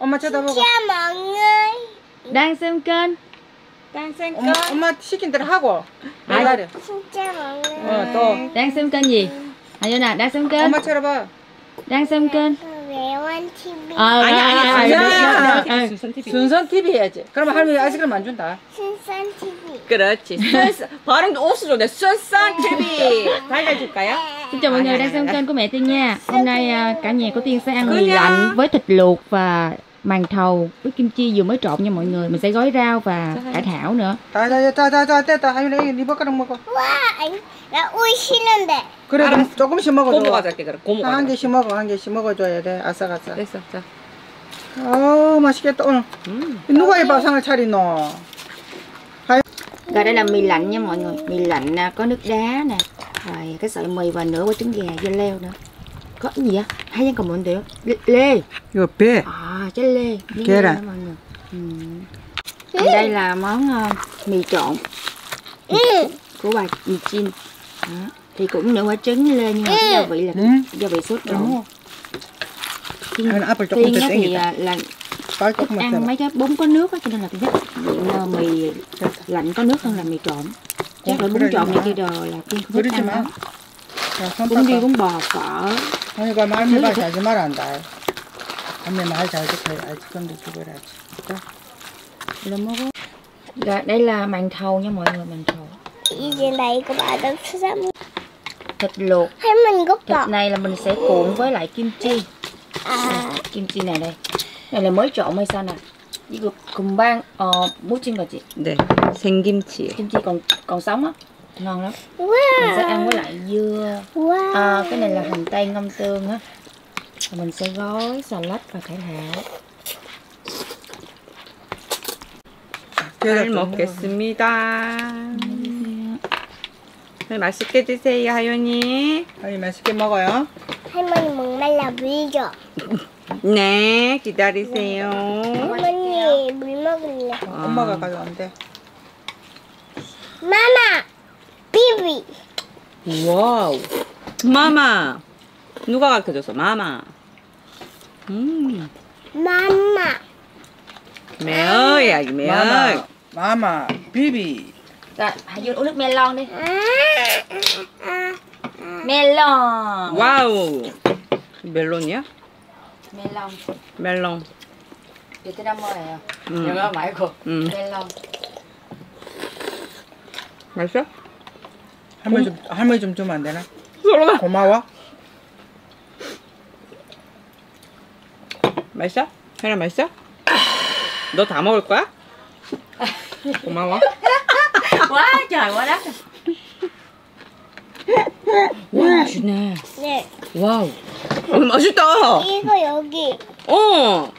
엄마 쳐다보고. 진짜 먹는 Đang xem kênh. đang xem 엄마, cân 엄마 시킨 대로 하고. 아이. 기다려. 진짜 먹는 어, 또. Đang xem kênh gì? 하연아, đang xem kênh. 엄마 쳐다봐. Đang xem kênh. 외원 TV Ờ, 아니 아니 à, 아니 아니야. 아니 순선 TV 순선 TV 해야지. 그러면 할머니 아이스크림 안 준다. 순선 TV 그렇지 순선 발음도 옷수 좋네 순선 TV 달려줄까요? Xin chào mọi À, người dạ, đang dạ, xem dạ. kênh của mẹ Tiên nha. Hôm nay à, cả nhà của Tiên sẽ ăn Cứ mì nha. lạnh với thịt luộc và màn thầu với kim chi vừa mới trộn nha mọi người. Mình sẽ gói rau và cải thảo nữa. 자, 자, 자, 자, 자, 됐다. 할머니 이거 네 젓가락 먹어. 와 아니 나우이 싫은데 그래, 알았어. 좀 조금씩 먹어줘. 고모가 잘게 그래 고모가 한 잘게. 개씩 먹어, 한 개씩 먹어줘야 돼. 아싸가싸. 됐어 자 아우, 맛있겠다, 오늘. 음. 누가 이 밥상을 차리노? Rồi đây là mì lạnh nha mọi người. Mì lạnh à, có nước đá nè. Rồi cái sợi mì và nửa quả trứng gà dưa leo nữa. Có cái gì á? Hai nhân còn 뭔데요 Lê. lê. 이거 배. À, trái lê. Miếng Kia lê nè. đó mọi người. Ừ. Còn đây là món à, mì trộn 응 của bà mì chin. Đó. Thì cũng nửa quả trứng lê nhưng mà cái gia vị là 응? gia vị sốt trộn. 응. Tiên, 하면 앞을 조금 tiên 더 á thì 당기다. à, là 발 thích 조금만 ăn 더. mấy cái bún có nước á cho nên là tiên thích diện à, mì lạnh có nước hơn là mì trộn. Chắc Ủa, là cái bún này trộn gì này hả? kia rồi là tiên không thích 그러지 ăn 마. lắm. 자, 손 bún riêu 닦아. bún bò phở 그러니까 할머니 말 잘지 말한다. 할머니 말 잘지 아이스크림도 주고라지. là mua rồi đây là màn thầu nha mọi người màn thầu 이제 나 이거 맛없어서 못- thịt luộc 할머니 이거 thịt 봐 này là mình sẽ cuộn với lại kim chi 아, kim chi này đây này là mới trộn hay sao nè 이거 금방 어 무친 거지 네 생김치 kim chi còn còn sống á ngon lắm mình sẽ ăn với lại dưa 우와 à, cái này là hành tây ngâm tương á Rồi mình sẽ gói xà lách và cải thảo 잘 먹겠습니다 네, 맛있게 드세요 하연이 할머니 맛있게 먹어요. 할머니 목말라 물 줘. 네 기다리세요 할머니 물 먹을래. 아. 엄마가 가져온대. 마마 비비. 와우. 마마. 누가 가르쳐줬어? 마마. 음. 마마. 매어야 매어 마마, 마마, 비비. rồi Hải Dương uống nước melon đi melon wow. 멜론이야? melon 멜론. 베트남 말이에요? 음. 영어 말고. 음. melon 맛있어? 할머니 좀, 할머니 좀 주면 안 되나? 서로가 고마워. 맛있어? 혜라 맛있어? 너 다 먹을 거야? 고마워 trời quá đất 와 맛있네 네 와우 어, 맛있다 이거 여기 어,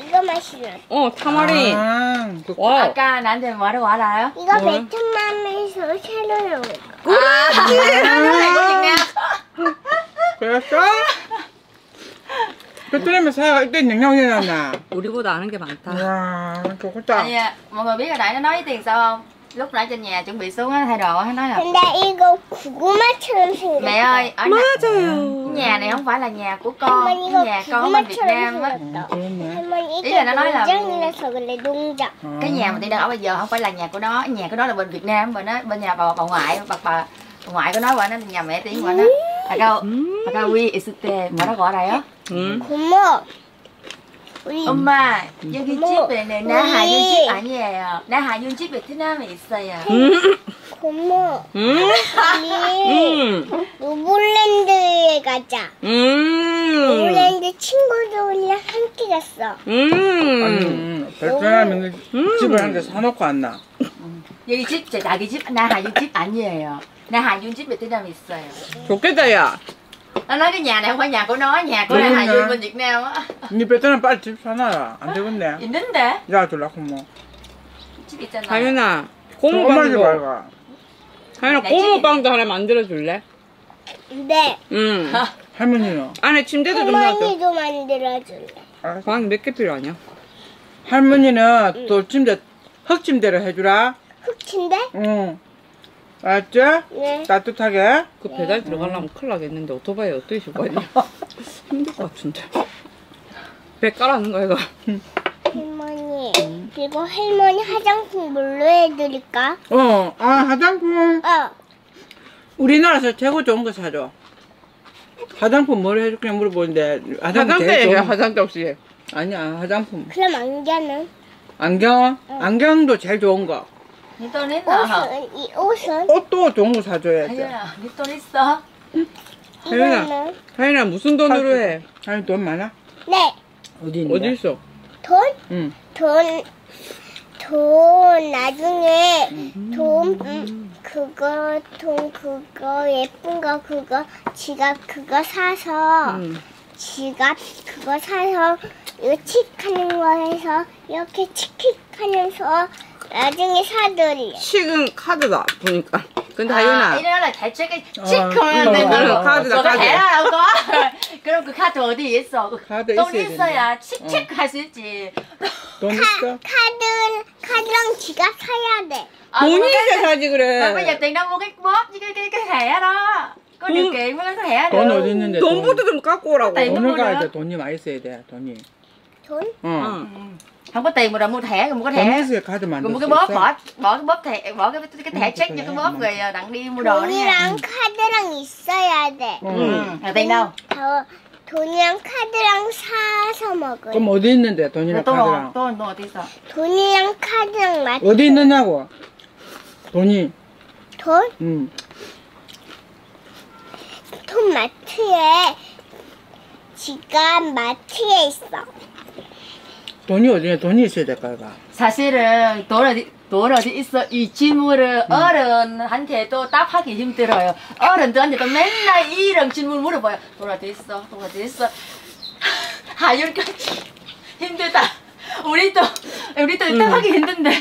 이거 마시려. 어 타마린 아, 그, 와우 아까 나한테 뭐라고 알아요? 이거? 베트남에서 새로 나온 그랬어? 베트남에 사야가 이때 영양이 났나? 우리보다 아는 게 많다 와, Tại 좋겠다. vì à, mọi người biết hồi nãy nó nói với tiền sao không? Lúc nãy trên nhà chuẩn bị xuống á, thay đồ á, nó nói là 근데 이거 고구마처럼 생겼어. Mẹ ơi, ở nhà, 맞아요 nhà này không phải là nhà của con 할머니 Cái 이거 nhà con ở bên Việt 고구마처럼 Nam á 생겼다. 그렇네. 할머니 Ý là nó nói là- 농장이라서 그래 농장. Cái nhà mà Tiên đang ở bây giờ không phải là nhà của nó Nhà của nó là bên Việt Nam Và nó bên nhà bà, bà ngoại bà, bà, bà ngoại của nó Và nó nhà mẹ Tiên của nó 아까 음, 아까 우리 있을 때 뭐라고 알아요? 음. 고모. 우리 엄마 여기 뭐, 집에 내 나하윤 우리- 집 아니에요 나 하윤 집 베트남에 있어요 음, 고모. 음, 우리 음, 노블랜드에 가자. 음, 노블랜드 친구들이랑 함께 갔어. 음. 아니, 베트남에 집을 한대 사놓고 왔나? 여기 집, 제 자기 집, 나 하윤 집 아니에요. 나하윤 집 베트남에 있어요. 좋겠다 야 Nó nói cái nhà này không phải nhà của nó, nhà của Đúng Hà nha. Dương bên Việt Nam á. 니 베트남 빨리 집 사놔라. 안 되겠네. 있는데? 야, 줄라고 뭐. 집 있잖아. 하윤아 그 엄마 집 고모빵도 알가. 하윤아 내 고모빵도 하나 만들어줄래? 네. 응 할머니요. 안에 침대도 좀 놔줘 할머니도 만들어줄래. 방몇 개 필요하냐? 할머니는 또 침대, 흙 침대로 해주라. 흑침대? 응. 알았지? 네. 따뜻하게. 그 배달 들어가려면 큰일 나겠는데 오토바이 어떻게 줄 거냐? 힘들 것 같은데 배 깔아는 거야 이거. 할머니. 그리고 할머니 화장품 뭘로 해드릴까? 어, 아, 화장품. 어. 우리나라에서 최고 좋은 거 사줘. 화장품 뭘 해줄게 물어보는데, 화장품 화장대 얘기야 좋은 거. 화장대 없이. 아니야, 화장품. 그럼 안개는? 안경? 안경도 제일 좋은 거. 니돈 있나? 옷은? 이 옷은? 옷도 좋은 거 사줘야 돼. 하윤아, 니돈 있어? 혜연아. 이거는? 하인아 무슨 돈으로 해? 아니, 돈 많아? 네. 어디 있는데? 어디 있어? 돈? 응. 돈, 돈, 나중에, 돈, 음, 그거, 돈, 그거, 예쁜 거, 그거, 지갑, 그거 사서, 음. 지갑, 그거 사서, 이거 칙 하는 거 해서, 이렇게 칙칙 하면서, 나중에 사드릴래. 식은 카드다 보니까. 근데 아, 하윤아. 이래라 대책을 어, 찍으면 어, 되는 어, 카드다, 카드. 해라고 그럼 그 카드 어디 있어? 카드 돈 있어야 있어야 칙칙 할수 있지 돈 있어? 카드, 카드랑 지갑 사야 돼. à, 돈이 Mà bây 그래. cái cái thẻ đó có điều Đúng. kiện mới có cái thẻ 돈 어디 있는데? 돈부터 좀 갖고 오라고. 돈을 가야 돼. 돈이 많이 있어야 돼, 돈이. 돈? 어. 응. không có tiền mà rồi mua thẻ rồi mua cái 돈 thẻ rồi mua 수 cái bóp 있어. bỏ bỏ cái bóp thẻ bỏ cái cái thẻ Ừ, check vô cái bóp ừ. rồi đặng đi mua đồ 돈이랑 카드랑 있어야 돼. 어. ừ. rồi tiền đâu 저 돈이랑 카드랑 사서 먹어요. 그럼 어디 있는데, 돈이랑 tôi 카드랑? tôi tôi tiền sao 돈이랑 카드랑 맞 어디 있느냐고? 돈이, 돈? 응. 돈 마트에 지갑 마트에 있어. 돈이 어디냐? 돈이 있어야 될 거야. 사실은 돈 어디 돈 어디 있어 이 질문을 어른한테도 답하기 힘들어요. 어른들한테도 맨날 이런 질문 물어봐요. 돈 어디 있어? 돈 어디 있어? 하윤까지 힘들다. 우리도 우리도 답하기 힘든데.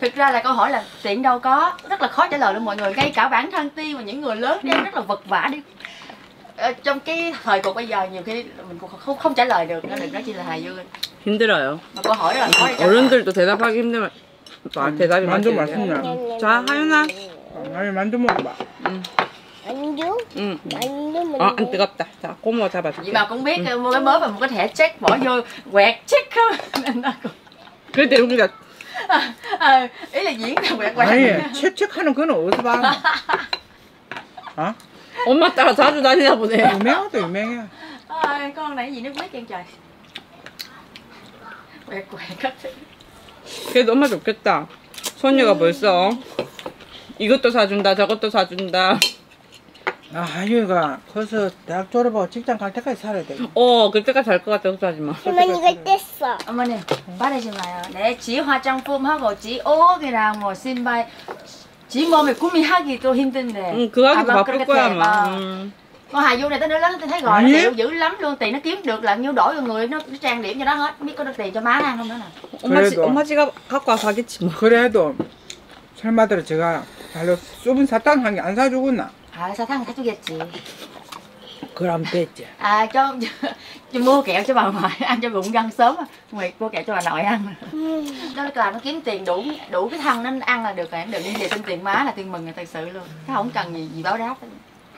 Thực ra là câu hỏi là tiền đâu có rất là khó trả lời luôn mọi người ngay cả bản thân ti và những người lớn em rất là vật vã đi Ờ, trong cái thời cuộc bây giờ nhiều khi mình cũng không không trả lời được nó đừng nói chi là hài dương 힘들어요. mà câu hỏi rất là khó để trả lời. 어른들도 대답하기 힘들면 아, 대답이 만두 맞지. 맛있네. 자, 하윤아. 아니, 만두 먹어봐. 만두? 응. 만두 어, 안 만두. 뜨겁다. 자, 고모 Vậy 잡아줄게. mà cũng biết mua cái mới và một cái thẻ check bỏ vô quẹt check không nên nó cũng 그럴 때 우리가 à, à, ý là diễn ra quẹt quẹt 아니, 책책하는 거는 어디서 봐? 어? 엄마 따라 자주 다니나 보네. 유명하다, 유명해. à, con này gì trời quẹt quẹt các thứ 그래도 엄마 좋겠다. 소녀가 벌써 이것도 사준다, 저것도 사준다. 아, 하유가 커서 대학 졸업하고 직장 갈 때까지 살아야 돼. 어, 그때까지 잘것 같아, 걱정하지 마. 할머니가 뗐어. 어머니 말하지 마요 내 chỉ 화장품하고 chỉ 옷이랑 뭐 신발 chỉ 몸에 구매하기도 힘든데 응, 그거 하기도 mà 바쁠 그렇게 거야, thèm, 아마. ờ. 음. con Hà Du này tới nó lớn tôi thấy gọi A니? nó dữ lắm luôn tiền nó kiếm được là nhiêu đổi cho người nó, nó trang điểm cho nó hết biết có được tiền cho má ăn không đó nè 엄마, 지, 그래도. 엄마 지갑 갖고 와서 하겠지, 뭐. 그래도 설마들어 제가 달러 쏘분 사탕 한 개 안 사주겠나? à sao thằng 사주겠지 그럼 됐지. à cho, cho mua kẹo cho bà ngoại ăn cho bụng răng sớm nguyệt mua kẹo cho bà nội ăn đó là nó kiếm tiền đủ đủ cái thằng nó ăn là được rồi đừng đi về xin tiền má là tiền mừng là thật sự luôn nó không cần gì gì báo đáp hết.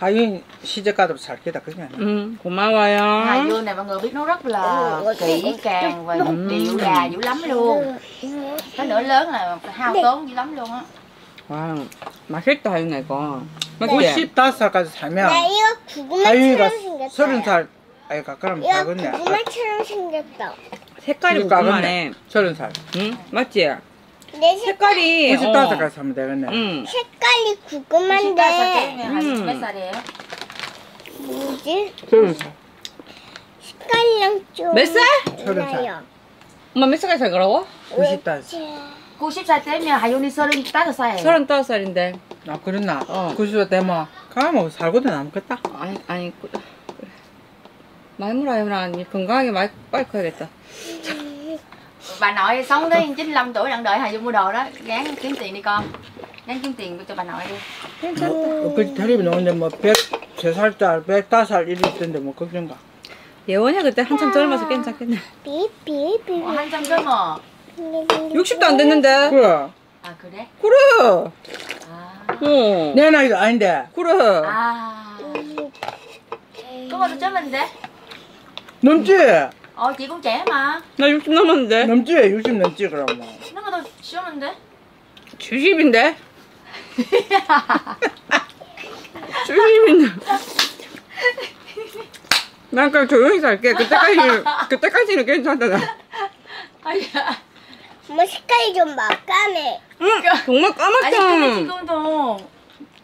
하윤 시집가도 살 게다 그냥. 응, 고마워요. Hà Dương này mọi người biết nấu rất là kỹ càng và điệu đà dữ lắm luôn cái nữa lớn là hao tốn dữ lắm luôn á 와, 맛있다, 하윤아, 이거. 맞지? 55살까지 나 살면 이거 하윤이가 구구마처럼 생겼다. 30살 아이가 그럼 이거 작겠네. 구구마처럼 생겼다. 색깔이 그러니까 궁금하네. 30살. 응? 맞지? 내 색깔, 색깔이. 55살까지 살면 되겠네. 응. 색깔이 14살 구구만데 때면 음. 몇 살이에요? 뭐지? 30살. 색깔이랑 좀 몇 살? 서른 살. 달라요. 엄마 몇 살까지 살 거라고? 90살. 90살 때면 하윤이 35살이에요 35살인데. 아 그랬나? 어. 90살 되면 가면 살고도 남겠다. 아니, 아니, 그, 그래. 많이 물어, 하윤아. 니 건강하게 많이, 빨리 커야겠다. bà nội sống tới 95 tuổi đang đợi Hà Dương mua đồ đó gán kiếm tiền đi con gán kiếm tiền cho bà nội đi 뭐, 그 텔레비 나오는데 뭐 103살짜리, 105살 이리 있던데 뭐 걱정가. 예원이 그때 한참 젊어서 괜찮겠네. 삐삐삐. Ủa, 한참 젊어 60도 안 됐는데. 그래. à 그래? 그래. à 어. 내 나이도 아닌데. 그래. chấm mình đấy 넘지? Cũng trẻ mà 나60 넘었는데. 넘지 60 넘지 mà tôi siêu mình 70인데? 70인데. 난 그냥 조용히 살게. 그때까지는, 그때까지는 괜찮다. 나. 아니 야뭐 색깔이 좀 막까매. 응, 정말 아니 근데 까맣다. 지금도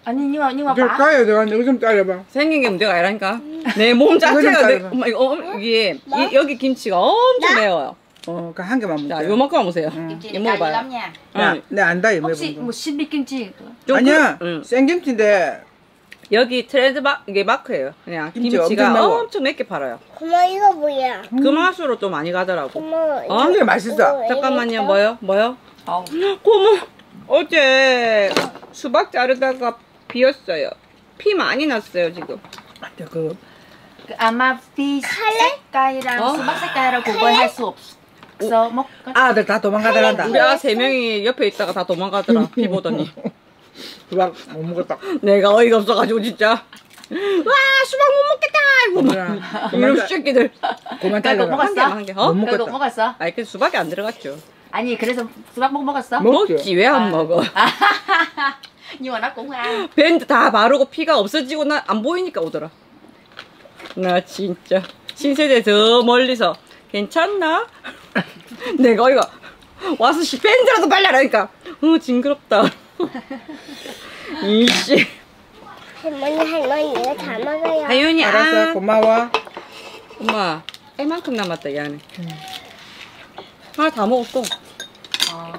아니 nhưng mà 저 bà 까요 내가 이거 좀 따려봐. 생긴 게 문제가 아니라니까. 내 몸 자체가, 내. 엄마, 이거, 어, 이게, 이, 여기 김치가 엄청 매워요. 어, 그한 개만 먹자. 자, 요만큼 보세요. 이거 먹어봐요. 내 안다 이 혹시 뭐 거. 신비 김치 좀 아니야, 그- 응. 생김치인데 여기 트렌드 마, 이게 마크예요. 그냥 김치 김치가 엄청 매워. 엄청 맵게 팔아요. 고모 이거 뭐야? 그 맛으로 또 많이 가더라고. 고모 어? 근데 맛있어. 왜 잠깐만요, 이랬어? 뭐요? 뭐요? 어. 고모, 어제 수박 자르다가 비었어요. 피 많이 났어요, 지금. 저 그, 그 아마 피 색깔이랑 어? 수박 색깔이랑 구분할 수 없어 먹 아들 다 도망가더란다. 우리 아세 명이 옆에 있다가 다 도망가더라, 피 보더니. 수박 못 먹었다. 내가 어이가 없어가지고, 진짜. 와, 수박 못 먹겠다! 이러고 막. 이런 새끼들. 그만 달라. 먹었어? 한 개, 한 개. 어? 못 결국 먹었다. 먹었어? 아니, 그 수박이 안 들어갔죠. 아니 그래서 수박 못 먹었어? 먹- 먹지. 먹지, 왜안 먹어? mà nó cũng ăn 밴드 다 바르고 피가 없어지고 나 안 보이니까 오더라. 나 진짜 신세대 저 멀리서 괜찮나? 내가 이거 와서 씨 밴드라도 발라라니까. 어 징그럽다. 이씨. 할머니 할머니 이거 다 먹어요. 하윤이 알았어, 아. 고마워. 엄마 애만큼 남았다 이 안에. 아 다 먹었어. ờ.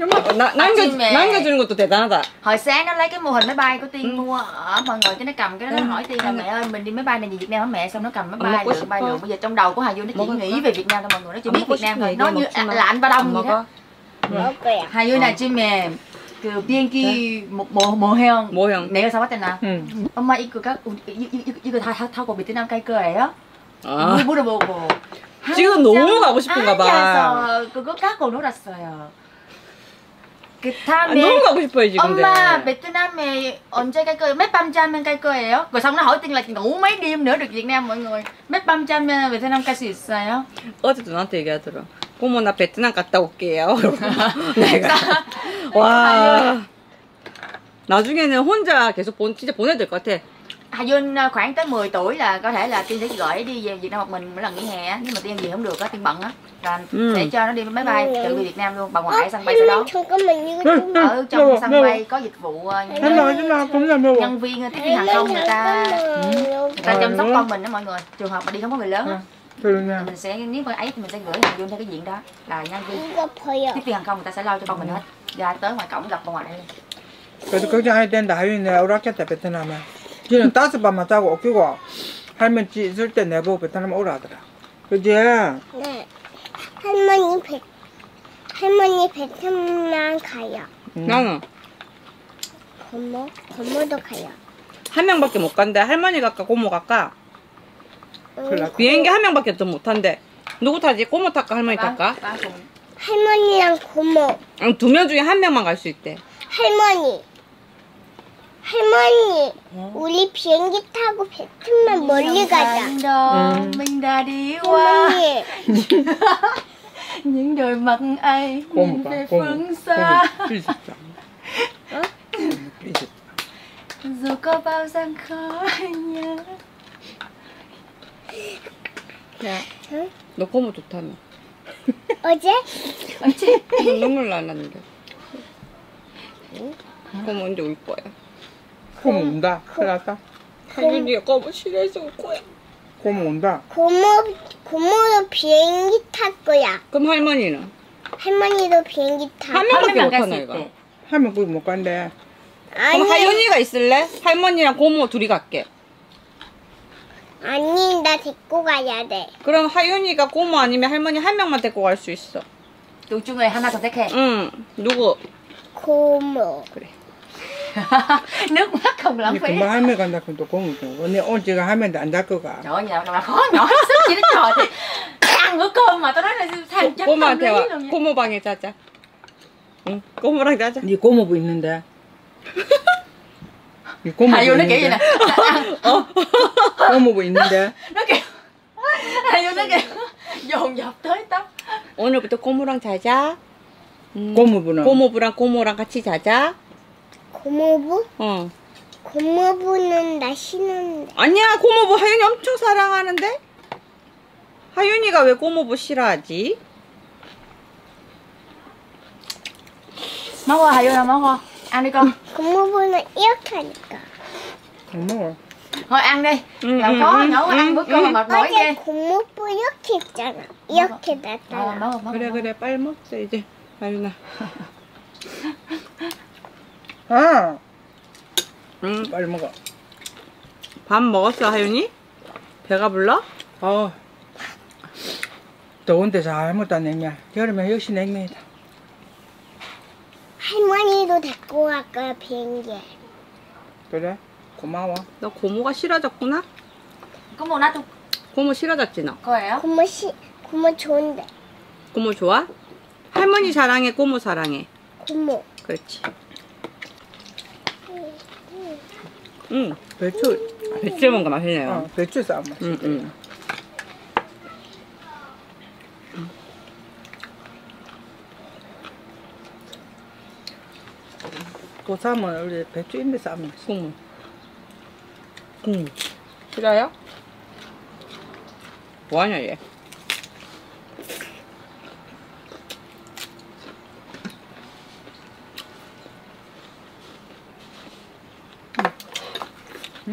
엄마 나, 남겨 아침에. 남겨주는 것도 대단하다. hồi sáng nó lấy cái mô hình máy bay của tiên mua ở mọi người cái nó cầm cái nó hỏi tiên là mẹ ơi mình đi máy bay này về Việt Nam hả mẹ xong nó cầm máy 엄마 bay có lượng bay shipper. lượng bây giờ trong đầu của Hà Du nó chỉ 먹을 nghĩ 거야? về Việt Nam thôi mọi người nó chỉ 엄마 biết 먹고 Việt Nam 싶은 thôi 얘기 nó như 먹지 마. là anh ba đông 안 vậy đó 먹을 거야. 하윤 아침에 그 비행기 뭐, 뭐, 모형 모형. 내가 사왔잖아 응. 엄마 이거 가 이거, 이거, 이거 다, 다 타고 베트남 갈 거예요? 아. 물어보고 지금 너무 가고 싶은가 봐. 그거 갖고 놀았어요 그 아, 다음에 너무 가고 싶어요 지금. 엄마 베트남에 언제 갈 거예요? mấy băm trăm 갈 거예요? rồi xong nó hỏi tiên là ngủ mấy đêm nữa được Việt Nam mọi người mấy băm trăm 베트남 갈 수 있어요? 어제도 나한테 얘기하더라. 고모 나 베트남 갔다 올게요. 내가 와 나중에는 혼자 계속 본 진짜 보내야 될 것 같아. Hà Duyên à, khoảng tới 10 tuổi là có thể là Tiên sẽ gửi đi về Việt Nam một mình mỗi lần nghỉ hè á. nhưng mà Tiên về không được á Tiên bận á là Ừ. sẽ cho nó đi máy bay Ừ. tự về Việt Nam luôn bà ngoại sân bay sau đó 할머니 잠깐만 이거 좀. ở trong 매워, sân 매워. bay có dịch vụ ờ, 하나, 하나, 겁나 매워. nhân viên tiếp viên hàng không người ta 잠깐만. người ta chăm sóc Ừ. con mình đó mọi người trường hợp mà đi không có người lớn á 그러냐. mình sẽ nếu mà ấy thì mình sẽ gửi Hà Duyên theo cái diện đó là nhân viên tiếp viên hàng không người ta sẽ lo cho con mình hết ra tới ngoài cổng gặp bà ngoại luôn 걱정해야 된다. 하윤이 내가 오락했다, 베트남에. 지는 다섯 밤만 자고 웃기고, 할머니 집 있을 때 내보고 베트남 오라 하더라. 그지? 네. 할머니 배 할머니 베트남 가요. 응. 나는 고모 고모도 가요. 한 명밖에 못 간대. 할머니 갈까 고모 갈까? 응. 비행기 한 명밖에 더못 탄대. 누구 타지? 고모 탈까 할머니 탈까? 할머니랑 고모. 두명 중에 한 명만 갈 수 있대. 할머니. 할머니. 어? 우리 비행기 타고 베트남 멀리 가자. 할머니. những đôi mắt ấy nhìn về phương xa 고모 삐졌다. 삐졌다. dù có bao gian khó nhớ 야, 응? 너 고모 좋다며. 어제? 어째 눈물 나는데. 고모 언제 올 거야? 고모 온다. 큰일 났다. 할머니가 고모 싫어해서 올 거야. 고모 온다. 고모 고모도 비행기 탈 거야. 그럼 할머니는? 할머니도 비행기 타. 한 명밖에 못 있대. 이거. 하면 거기 못 간대. 아니 그럼 하윤이가 있을래? 할머니랑 고모 둘이 갈게. 아니 나 데리고 가야 돼. 그럼 하윤이가 고모 아니면 할머니 한 명만 데리고 갈 수 있어. chung người Hana 선택해 응. 누구? 고모. nước mắt không lãng 니 phí 금방 할매 간다 그럼 또 고모 또. 언니 오늘 지금 할매인데 안잘 거가. trời ơi nhà nào là khó nhỏ hết sức chỉ đến trò thì ăn bữa cơm mà tao nói là thằng chắc tâm lý 고모한테 와. 고모 방에 자자. 응. 고모랑 자자. 니 고모부 있는데. kiểu gì 있는데. kiểu Dồn dập tới tóc 오늘부터 고모랑 자자. 음. 고모부는. 고모부랑 고모랑 같이 자자. 고모부? 어. 고모부는 나 싫은데. 아니야, 고모부 하윤이 엄청 사랑하는데? 하윤이가 왜 고모부 싫어하지? Là máu ngon Ăn đi con 고모부는 이렇게 하니까. 고모. Thôi ăn đi Làm khó nấu ăn bữa cơm mà mệt mỏi ghê 고모부 이렇게 했잖아. 이렇게 Ờ, 놨잖아. máu máu 그래, 그래, 빨리 먹자, 이제. 하윤아. 아, 응. 빨리 먹어. 밥 먹었어, 하윤이? 배가 불러? 아, 더운데 잘 먹다 냉면. 여름에 역시 냉면이다. 할머니도 데리고 갈 거야 비행기에. 그래? 고마워. 너 고모가 싫어졌구나? Nát không? 고모 싫어졌지, 너? Coi 고모 시 고모 좋은데. 고모 좋아? 할머니 사랑해, 고모 사랑해. 고모. 그렇지. 응. 배추, 배추 먹은 거 맛있네요. 어, 배추 쌈 맛있어. 응, 응. 그 쌈은 우리 배추 있는 쌈 맛있어. 국물. 국물. 싫어요? 뭐하냐, 얘?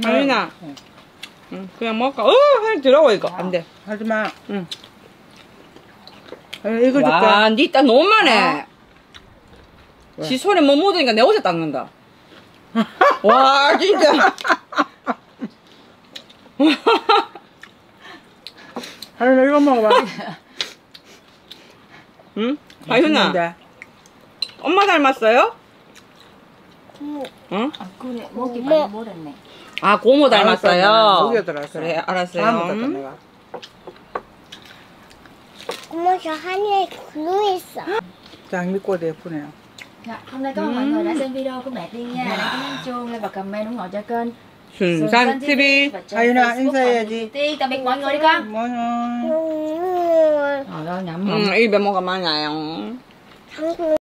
하윤아. 응. 응, 그냥 먹을까? 어, 하윤 들어와, 이거. 안 돼. 하지 마. 응. 하윤아, 이거 줄까? 와, 니딸 너무 많네. 왜? 지 손에 뭐 묻으니까 내 옷에 닦는다. 와, 진짜. 하윤아, 이거 먹어봐. 응? 하윤아. 엄마 닮았어요? 고모. 응? Mua. bạn mua đằng này 아, 고모 닮았어요. 목에 들어왔어. 그래, 알았어요. 내가. 고모 저 하늘에 구름 있어. 장미꽃 예쁘네요. Dạ, Hôm nay cảm ơn mọi người đã xem video của mẹ Tiên nha Đăng ký nhấn chuông, like và comment ủng hộ cho kênh 순산 TV. và trên Ha윤아, Facebook và 인사해야지. Tiên Tạm biệt mọi người đi con 뭐는. 음, Trời ơi, nhậm 응, 입에 뭐가 많아요. 방금